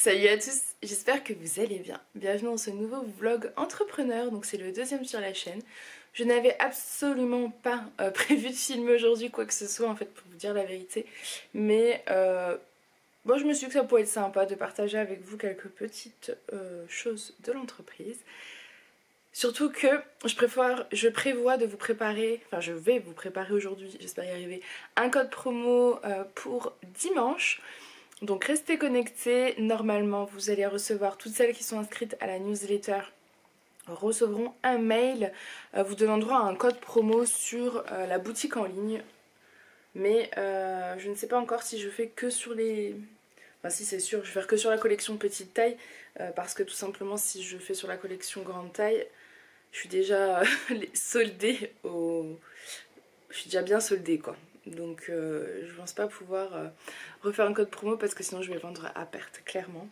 Salut à tous, j'espère que vous allez bien. Bienvenue dans ce nouveau vlog entrepreneur, donc c'est le deuxième sur la chaîne. Je n'avais absolument pas euh, prévu de filmer aujourd'hui quoi que ce soit en fait pour vous dire la vérité. Mais euh, bon, je me suis dit que ça pourrait être sympa de partager avec vous quelques petites euh, choses de l'entreprise. Surtout que je, prévois de vous préparer, enfin je vais vous préparer aujourd'hui, j'espère y arriver, un code promo pour dimanche. Donc restez connectés, normalement vous allez recevoir toutes celles qui sont inscrites à la newsletter recevront un mail euh, vous donnant droit à un code promo sur euh, la boutique en ligne. Mais euh, je ne sais pas encore si je fais que sur les... Enfin si c'est sûr, je vais faire que sur la collection petite taille parce que tout simplement si je fais sur la collection grande taille, je suis déjà soldée au... Je suis déjà bien soldée quoi. Donc euh, je pense pas pouvoir euh, refaire un code promo parce que sinon je vais vendre à perte clairement.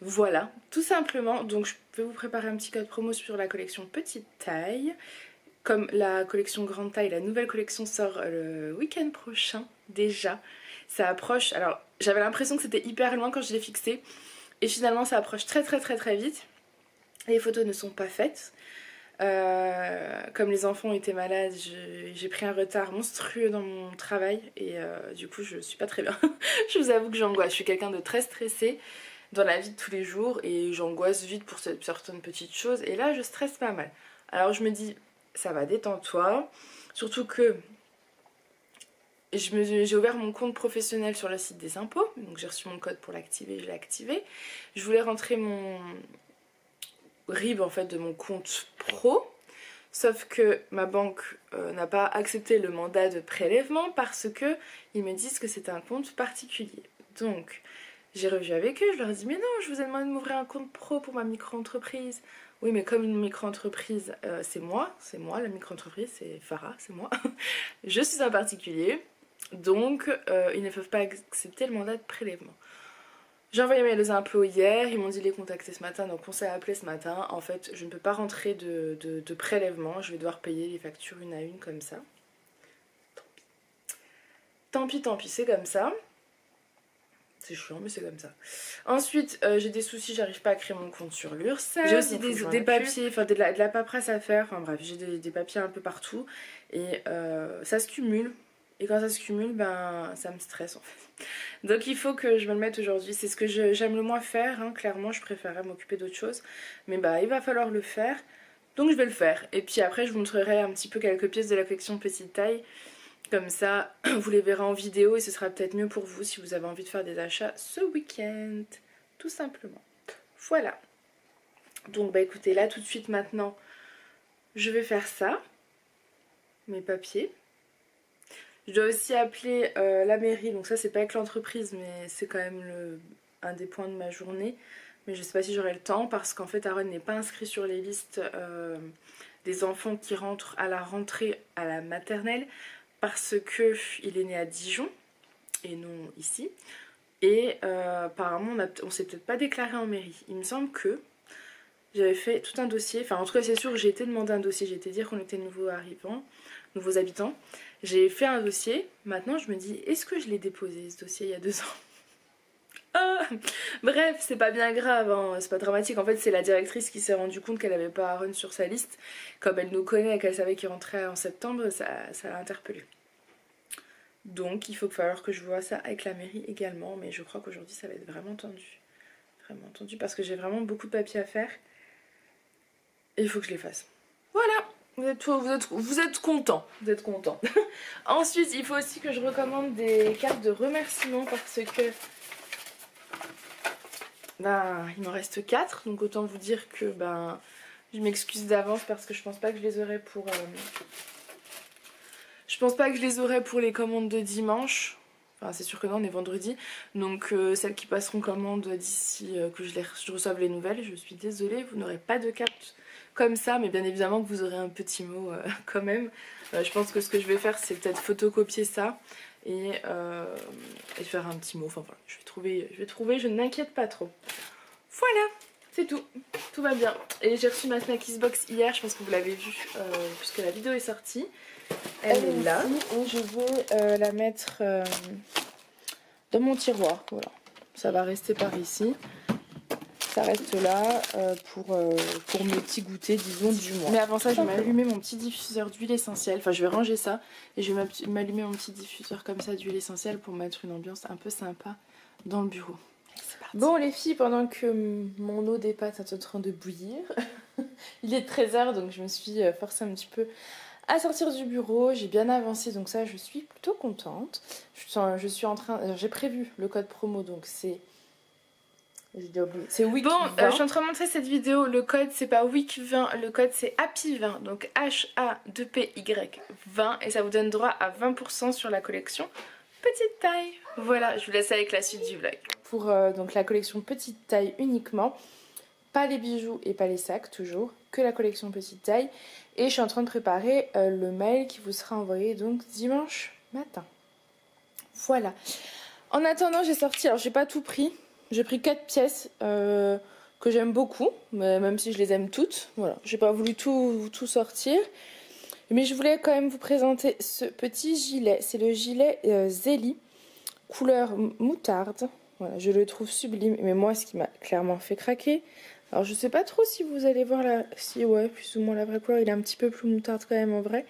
Voilà, tout simplement. Donc je vais vous préparer un petit code promo sur la collection petite taille. Comme la collection grande taille, la nouvelle collection sort euh, le week-end prochain déjà. Ça approche, alors j'avais l'impression que c'était hyper loin quand je l'ai fixé. Et finalement ça approche très très très très vite. Les photos ne sont pas faites. Euh, comme les enfants étaient malades, j'ai pris un retard monstrueux dans mon travail et euh, du coup je suis pas très bien. je vous avoue que j'angoisse, je suis quelqu'un de très stressé dans la vie de tous les jours et j'angoisse vite pour certaines petites choses et là je stresse pas mal. Alors je me dis ça va détends-toi, surtout que j'ai ouvert mon compte professionnel sur le site des impôts, donc j'ai reçu mon code pour l'activer, je l'ai activé. Je voulais rentrer mon, RIB en fait de mon compte pro. Sauf que ma banque euh, n'a pas accepté le mandat de prélèvement parce que ils me disent que c'est un compte particulier. Donc j'ai revu avec eux, je leur ai dit mais non, je vous ai demandé de m'ouvrir un compte pro pour ma micro-entreprise. Oui mais comme une micro-entreprise euh, c'est moi, c'est moi la micro-entreprise, c'est Farah, c'est moi. je suis un particulier, donc euh, ils ne peuvent pas accepter le mandat de prélèvement. J'ai envoyé mes impôts hier, ils m'ont dit les contacter ce matin, donc on s'est appelé ce matin. En fait, je ne peux pas rentrer de, prélèvement, je vais devoir payer les factures une à une comme ça. Tant pis, tant pis, c'est comme ça. C'est chiant, mais c'est comme ça. Ensuite, euh, j'ai des soucis, j'arrive pas à créer mon compte sur l'URSSAF. J'ai aussi des, papiers, enfin de, la, paperasse à faire. Enfin bref, j'ai des, papiers un peu partout. Et euh, ça se cumule. Et quand ça se cumule, ben ça me stresse en fait. Donc il faut que je me le mette aujourd'hui. C'est ce que j'aime le moins faire, hein. clairement je préférerais m'occuper d'autre chose. Mais bah il va falloir le faire. Donc je vais le faire. Et puis après je vous montrerai un petit peu quelques pièces de la collection petite taille. Comme ça vous les verrez en vidéo et ce sera peut-être mieux pour vous si vous avez envie de faire des achats ce week-end. Tout simplement. Voilà. Donc bah écoutez là tout de suite maintenant je vais faire ça. Mes papiers. Je dois aussi appeler euh, la mairie, donc ça c'est pas avec l'entreprise mais c'est quand même un des points de ma journée. Mais je sais pas si j'aurai le temps parce qu'en fait Aaron n'est pas inscrit sur les listes euh, des enfants qui rentrent à la rentrée à la maternelle parce que il est né à Dijon et non ici. Et euh, apparemment on, on s'est peut-être pas déclaré en mairie. Il me semble que j'avais fait tout un dossier, enfin en tout cas c'est sûr j'ai été demander un dossier, j'ai été dire qu'on était nouveaux arrivants, nouveaux habitants. J'ai fait un dossier, maintenant je me dis, est-ce que je l'ai déposé ce dossier il y a deux ans ah Bref, c'est pas bien grave, hein, c'est pas dramatique. En fait, c'est la directrice qui s'est rendue compte qu'elle avait pas Aaron sur sa liste. Comme elle nous connaît et qu'elle savait qu'il rentrait en septembre, ça, l'a interpellée. Donc, il faut falloir que je vois ça avec la mairie également. Mais je crois qu'aujourd'hui, ça va être vraiment tendu. Vraiment tendu parce que j'ai vraiment beaucoup de papiers à faire. Et il faut que je les fasse. Voilà vous êtes, vous êtes, vous êtes content, vous êtes content. Ensuite, il faut aussi que je recommande des cartes de remerciement parce que ben, il m'en reste 4, donc autant vous dire que ben, je m'excuse d'avance parce que je pense pas que je les aurai pour... Euh, je pense pas que je les aurai pour les commandes de dimanche. Enfin, c'est sûr que non, on est vendredi. Donc, euh, celles qui passeront commande d'ici euh, que je, les, je reçoive les nouvelles, je suis désolée, vous n'aurez pas de carte comme ça, mais bien évidemment que vous aurez un petit mot euh, quand même. Euh, je pense que ce que je vais faire, c'est peut-être photocopier ça et, euh, et, faire un petit mot. Enfin voilà, je vais trouver, je, vais trouver, je n'inquiète pas trop. Voilà, c'est tout, tout va bien. Et j'ai reçu ma Snackies Box hier, je pense que vous l'avez vu puisque la vidéo est sortie. Elle, est là et je vais la mettre dans mon tiroir, voilà ça va rester par ici. Ça reste là euh, pour, euh, pour mes petits goûters, disons, du mois. Mais avant ça, je vais m'allumer mon petit diffuseur d'huile essentielle. Enfin, je vais ranger ça et je vais m'allumer mon petit diffuseur comme ça d'huile essentielle pour mettre une ambiance un peu sympa dans le bureau. Bon les filles, pendant que mon eau des pâtes est en train de bouillir, il est 13h donc je me suis euh, forcée un petit peu à sortir du bureau. J'ai bien avancé donc ça je suis plutôt contente. Je, suis en train, j'ai prévu le code promo donc c'est c'est week Bon, euh, je suis en train de montrer cette vidéo. Le code, c'est pas week20, le code c'est happy20. Donc H-A-2-P-Y 20. Et ça vous donne droit à 20% sur la collection petite taille. Voilà, je vous laisse avec la suite du vlog. Pour euh, donc la collection petite taille uniquement. Pas les bijoux et pas les sacs, toujours. Que la collection petite taille. Et je suis en train de préparer euh, le mail qui vous sera envoyé donc dimanche matin. Voilà. En attendant, j'ai sorti, alors j'ai pas tout pris j'ai pris 4 pièces euh, que j'aime beaucoup, même si je les aime toutes. Voilà, j'ai pas voulu tout, tout sortir. Mais je voulais quand même vous présenter ce petit gilet. C'est le gilet euh, Zeli, couleur moutarde. Voilà, je le trouve sublime. Mais moi, ce qui m'a clairement fait craquer. Alors, je sais pas trop si vous allez voir la. Si, ouais, plus ou moins la vraie couleur. Il est un petit peu plus moutarde quand même en vrai.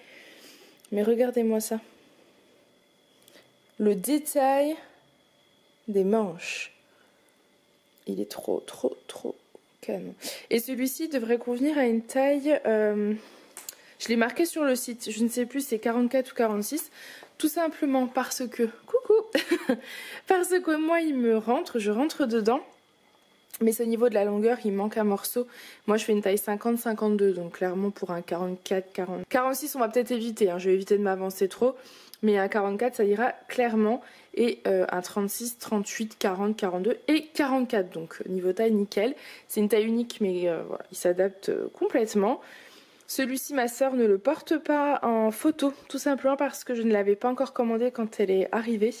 Mais regardez-moi ça. Le détail des manches. Il est trop, trop, trop canon. Et celui-ci devrait convenir à une taille... Euh, je l'ai marqué sur le site, je ne sais plus c'est 44 ou 46. Tout simplement parce que... Coucou Parce que moi il me rentre, je rentre dedans. Mais au niveau de la longueur, il manque un morceau. Moi, je fais une taille 50-52, donc clairement pour un 44, 40. 46, on va peut-être éviter, hein. je vais éviter de m'avancer trop. Mais un 44, ça ira clairement. Et euh, un 36, 38, 40, 42 et 44. Donc euh, niveau taille, nickel. C'est une taille unique, mais euh, il s'adapte complètement. Celui-ci, ma soeur ne le porte pas en photo, tout simplement parce que je ne l'avais pas encore commandé quand elle est arrivée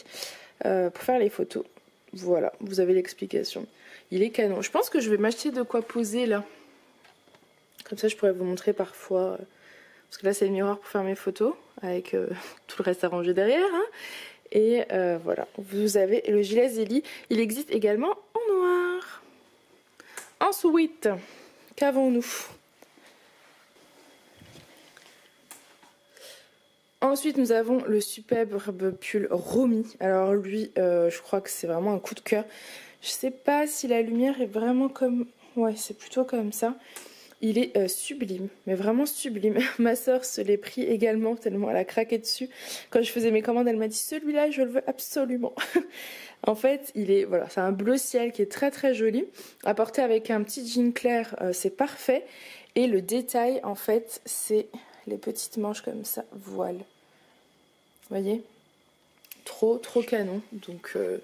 pour faire les photos. Voilà, vous avez l'explication. Il est canon. Je pense que je vais m'acheter de quoi poser là. Comme ça, je pourrais vous montrer parfois. Parce que là, c'est le miroir pour faire mes photos, avec tout le reste arrangé derrière. Hein. Et euh, voilà, vous avez le gilet Zélie. Il existe également en noir. Ensuite, qu'avons-nous? Ensuite, nous avons le superbe pull Romy. Alors lui, euh, je crois que c'est vraiment un coup de cœur. Je sais pas si la lumière est vraiment comme... Ouais, c'est plutôt comme ça. Il est euh, sublime, mais vraiment sublime. Ma soeur se l'est pris également, tellement elle a craqué dessus. Quand je faisais mes commandes, elle m'a dit celui-là, je le veux absolument. en fait, il est voilà, c'est un bleu ciel qui est très très joli. À porter avec un petit jean clair, euh, c'est parfait. Et le détail, en fait, c'est les petites manches comme ça, voile. Vous voyez? Trop, trop canon. Donc, euh,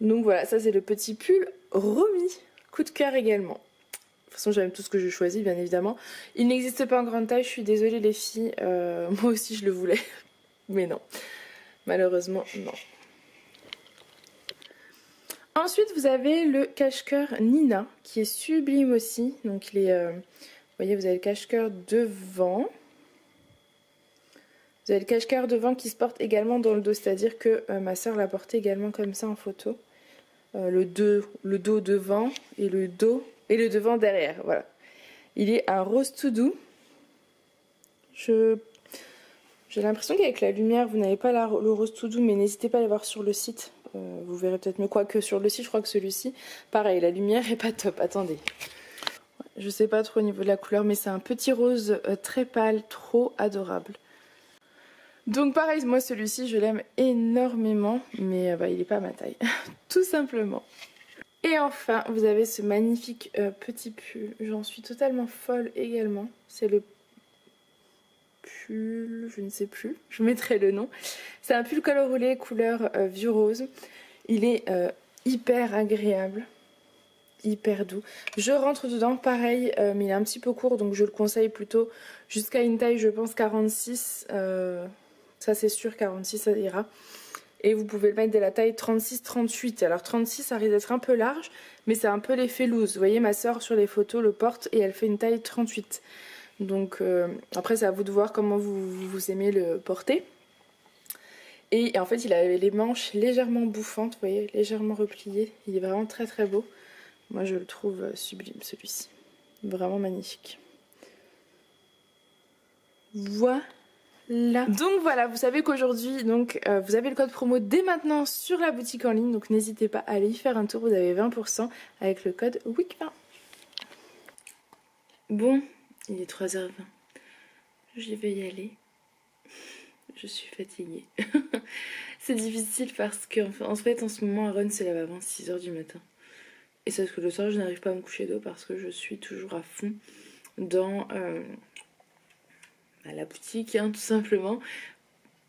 Donc voilà, ça c'est le petit pull remis. Coup de cœur également. De toute façon, j'aime tout ce que je choisis, bien évidemment. Il n'existe pas en grande taille, je suis désolée les filles. Euh, moi aussi, je le voulais. Mais non. Malheureusement, non. Ensuite, vous avez le cache-cœur Nina, qui est sublime aussi. Donc, il est... Euh, vous voyez, vous avez le cache-cœur devant. Vous avez le cache-cœur devant qui se porte également dans le dos. C'est-à-dire que euh, ma soeur l'a porté également comme ça en photo. Euh, le, dos devant et le dos et le devant derrière. Voilà. Il est un rose tout doux. J'ai l'impression qu'avec la lumière, vous n'avez pas le rose tout doux, mais n'hésitez pas à aller voir sur le site. Euh, vous verrez peut-être mieux. Quoi que sur le site, je crois que celui-ci, pareil, la lumière est pas top. Attendez. Je sais pas trop au niveau de la couleur, mais c'est un petit rose euh, très pâle, trop adorable. Donc pareil, moi celui-ci je l'aime énormément, mais euh, bah, il n'est pas ma taille, tout simplement. Et enfin, vous avez ce magnifique euh, petit pull, j'en suis totalement folle également. C'est le pull, je ne sais plus, je mettrai le nom. C'est un pull col roulé couleur euh, vieux rose. Il est hyper agréable, hyper doux. Je rentre dedans, pareil, mais il est un petit peu court, donc je le conseille plutôt jusqu'à une taille, je pense, 46. Ça c'est sûr, 46 ça ira. Et vous pouvez le mettre de la taille 36-38. Alors 36 ça risque d'être un peu large, mais c'est un peu l'effet loose. Vous voyez ma soeur sur les photos le porte et elle fait une taille 38. Donc euh, après c'est à vous de voir comment vous, vous aimez le porter. Et en fait, il avait les manches légèrement bouffantes, vous voyez, légèrement repliées. Il est vraiment très très beau. Moi, je le trouve sublime celui-ci. Vraiment magnifique. Voilà. Donc voilà, vous savez qu'aujourd'hui, donc euh, vous avez le code promo dès maintenant sur la boutique en ligne, donc n'hésitez pas à aller y faire un tour, vous avez 20% avec le code WIC20. Bon, il est 3h20. J'y vais y aller. Je suis fatiguée. c'est difficile parce qu'en en fait, en ce moment, Aaron se lève avant 6h du matin. Et c'est parce que le soir, je n'arrive pas à me coucher d'eau parce que je suis toujours à fond dans euh, à la boutique, hein, tout simplement,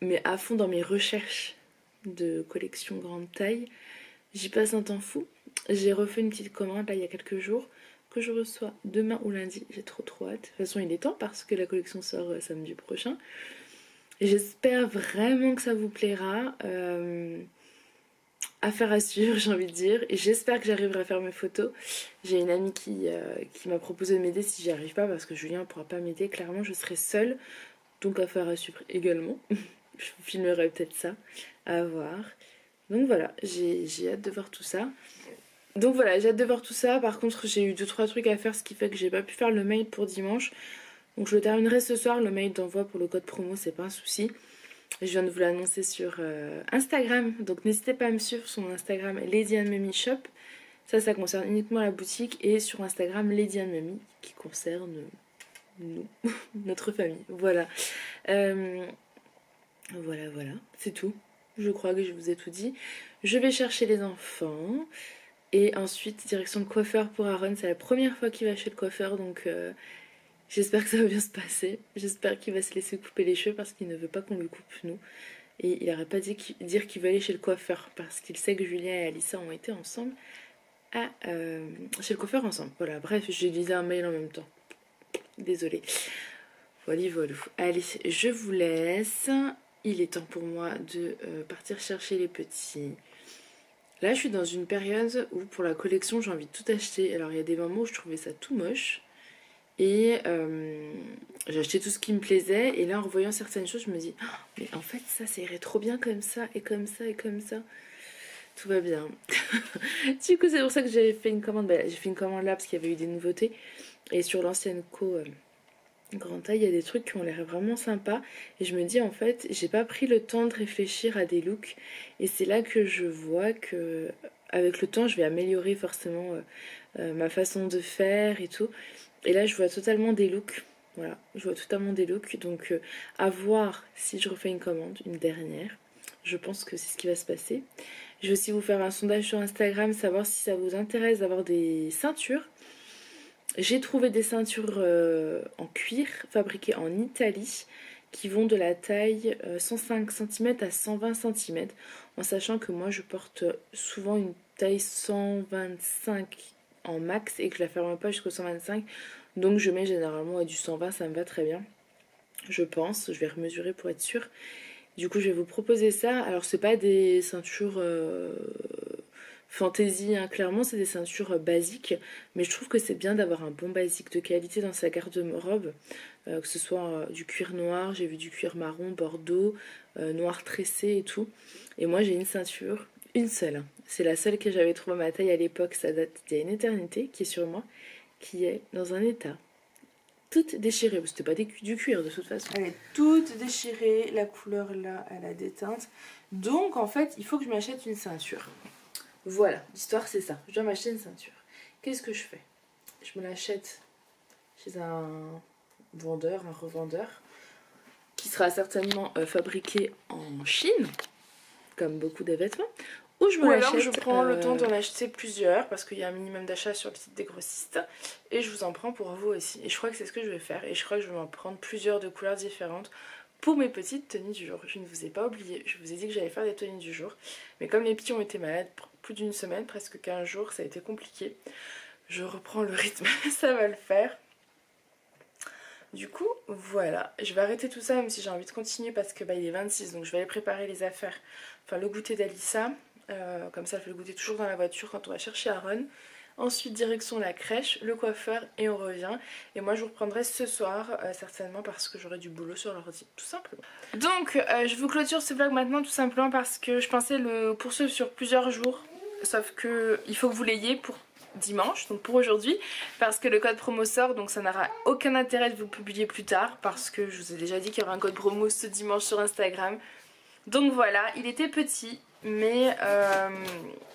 mais à fond dans mes recherches de collection grande taille. J'y passe un temps fou. J'ai refait une petite commande là il y a quelques jours que je reçois demain ou lundi. J'ai trop trop hâte. De toute façon, il est temps parce que la collection sort euh, samedi prochain. J'espère vraiment que ça vous plaira. Euh, affaire à suivre, j'ai envie de dire. Et j'espère que j'arriverai à faire mes photos. J'ai une amie qui, euh, qui m'a proposé de m'aider si j'y arrive pas parce que Julien ne pourra pas m'aider. Clairement, je serai seule. Donc affaire à suivre également. je vous filmerai peut-être ça à voir. Donc voilà, j'ai hâte de voir tout ça. Donc voilà, j'ai hâte de voir tout ça. Par contre, j'ai eu 2-3 trucs à faire, ce qui fait que j'ai pas pu faire le mail pour dimanche. Donc je terminerai ce soir. Le mail d'envoi pour le code promo, c'est pas un souci. Je viens de vous l'annoncer sur euh, Instagram. Donc n'hésitez pas à me suivre sur mon Instagram Lady Anne Shop. Ça, ça concerne uniquement la boutique. Et sur Instagram Lady Anne qui concerne nous, notre famille. Voilà. Euh, voilà, voilà. C'est tout. Je crois que je vous ai tout dit. Je vais chercher les enfants. Et ensuite, direction le coiffeur pour Aaron. C'est la première fois qu'il va chez le coiffeur. Donc... Euh, J'espère que ça va bien se passer. J'espère qu'il va se laisser couper les cheveux parce qu'il ne veut pas qu'on lui coupe nous. Et il n'aurait pas dit dire qu'il veut aller chez le coiffeur parce qu'il sait que Julien et Alissa ont été ensemble à, euh, chez le coiffeur ensemble. Voilà, bref, j'ai lisé un mail en même temps. Désolée. Voilà, voilà. Allez, je vous laisse. Il est temps pour moi de euh, partir chercher les petits. Là, je suis dans une période où pour la collection, j'ai envie de tout acheter. Alors, il y a des moments où je trouvais ça tout moche. Et euh, j'ai acheté tout ce qui me plaisait. Et là, en revoyant certaines choses, je me dis, oh, mais en fait, ça, ça irait trop bien comme ça, et comme ça, et comme ça. Tout va bien. du coup, c'est pour ça que j'avais fait une commande. Bah, j'ai fait une commande là parce qu'il y avait eu des nouveautés. Et sur l'ancienne co euh, Grand Taille, il y a des trucs qui ont l'air vraiment sympas. Et je me dis, en fait, j'ai pas pris le temps de réfléchir à des looks. Et c'est là que je vois que, avec le temps, je vais améliorer forcément euh, ma façon de faire et tout. Et là, je vois totalement des looks. Voilà, je vois totalement des looks. Donc, euh, à voir si je refais une commande, une dernière. Je pense que c'est ce qui va se passer. Je vais aussi vous faire un sondage sur Instagram, savoir si ça vous intéresse d'avoir des ceintures. J'ai trouvé des ceintures euh, en cuir fabriquées en Italie qui vont de la taille 105 euh, cm à 120 cm en sachant que moi je porte souvent une taille 125 en max et que je la ferme pas jusqu'au 125. Donc je mets généralement à du 120, ça me va très bien. Je pense, je vais remesurer pour être sûr. Du coup, je vais vous proposer ça. Alors, c'est pas des ceintures euh, fantasy, hein. clairement, c'est des ceintures euh, basiques. Mais je trouve que c'est bien d'avoir un bon basique de qualité dans sa garde-robe. Euh, que ce soit du cuir noir, j'ai vu du cuir marron, bordeaux, noir tressé et tout. Et moi, j'ai une ceinture une seule. C'est la seule que j'avais trouvée ma taille à l'époque, ça date d'il y a une éternité, qui est sur moi, qui est dans un état toute déchirée. C'était pas du cuir de toute façon. Elle est toute déchirée, la couleur là, elle a déteinte. Donc en fait, il faut que je m'achète une ceinture. Voilà, l'histoire c'est ça. Je dois m'acheter une ceinture. Qu'est-ce que je fais? Je me l'achète chez un vendeur, un revendeur, qui sera certainement euh, fabriqué en Chine, comme beaucoup des vêtements, ou je me alors je prends le temps euh, d'en acheter plusieurs parce qu'il y a un minimum d'achat sur le site des grossistes et je vous en prends pour vous aussi. Et je crois que c'est ce que je vais faire et je crois que je vais en prendre plusieurs de couleurs différentes pour mes petites tenues du jour. Je ne vous ai pas oublié, je vous ai dit que j'allais faire des tenues du jour. Mais comme les petits ont été malades plus d'une semaine, presque 15 jours, ça a été compliqué. Je reprends le rythme, ça va le faire. Du coup, voilà, je vais arrêter tout ça même si j'ai envie de continuer parce que bah, il est 26 donc je vais aller préparer les affaires, enfin le goûter d'Alissa. Euh, comme ça, je vais le goûter toujours dans la voiture quand on va chercher Aaron. Ensuite direction la crèche, le coiffeur et on revient. Et moi je vous reprendrai ce soir euh, certainement parce que j'aurai du boulot sur l'ordi tout simplement. Donc euh, je vous clôture ce vlog maintenant tout simplement parce que je pensais le poursuivre sur plusieurs jours. Sauf que il faut que vous l'ayez pour dimanche, donc pour aujourd'hui, parce que le code promo sort, donc ça n'aura aucun intérêt de vous publier plus tard, parce que je vous ai déjà dit qu'il y aura un code promo ce dimanche sur Instagram. Donc voilà, il était petit, mais euh,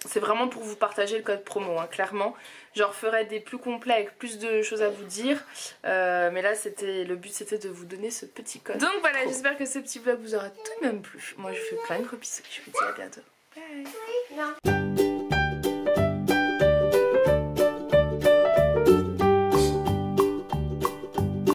c'est vraiment pour vous partager le code promo, hein, clairement. Je referai des plus complets avec plus de choses à vous dire, euh, mais là c'était le but c'était de vous donner ce petit code. Donc voilà, j'espère que ce petit vlog vous aura tout de même plu. Moi je vous fais plein de gros bisous, je vous dis à bientôt. Bye